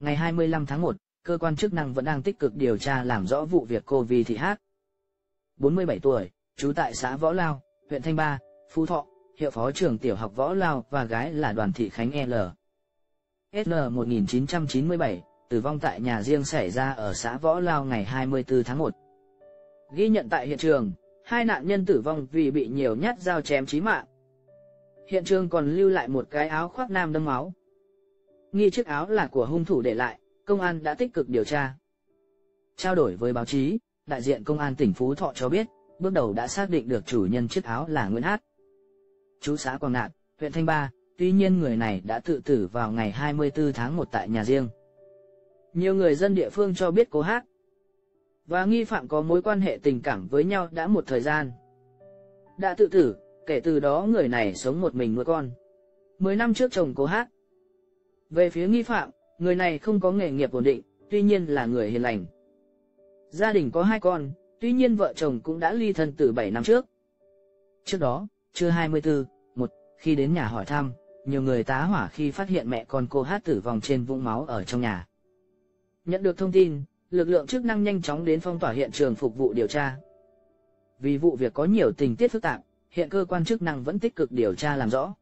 ngày 25 tháng 1, cơ quan chức năng vẫn đang tích cực điều tra làm rõ vụ việc cô Vi Thị Hát. 47 tuổi, trú tại xã Võ Lao, huyện Thanh Ba, Phú Thọ, hiệu phó trường tiểu học Võ Lao và gái là Đoàn Thị Khánh L. SN 1997, tử vong tại nhà riêng xảy ra ở xã Võ Lao ngày 24 tháng 1. Ghi nhận tại hiện trường, hai nạn nhân tử vong vì bị nhiều nhát dao chém chí mạng. Hiện trường còn lưu lại một cái áo khoác nam đâm máu. Nghi chiếc áo là của hung thủ để lại, công an đã tích cực điều tra. Trao đổi với báo chí, đại diện công an tỉnh Phú Thọ cho biết, bước đầu đã xác định được chủ nhân chiếc áo là Nguyễn Hát. Chú xã Quảng Nạn, huyện Thanh Ba, tuy nhiên người này đã tự tử vào ngày 24 tháng 1 tại nhà riêng. Nhiều người dân địa phương cho biết cô Hát và nghi phạm có mối quan hệ tình cảm với nhau đã một thời gian. Đã tự tử, kể từ đó người này sống một mình nuôi con. Mười năm trước chồng cô Hát. Về phía nghi phạm, người này không có nghề nghiệp ổn định, tuy nhiên là người hiền lành. Gia đình có hai con, tuy nhiên vợ chồng cũng đã ly thân từ 7 năm trước. Trước đó, trưa 24, một, khi đến nhà hỏi thăm, nhiều người tá hỏa khi phát hiện mẹ con cô Hát tử vong trên vũng máu ở trong nhà. Nhận được thông tin, lực lượng chức năng nhanh chóng đến phong tỏa hiện trường phục vụ điều tra. Vì vụ việc có nhiều tình tiết phức tạp, hiện cơ quan chức năng vẫn tích cực điều tra làm rõ.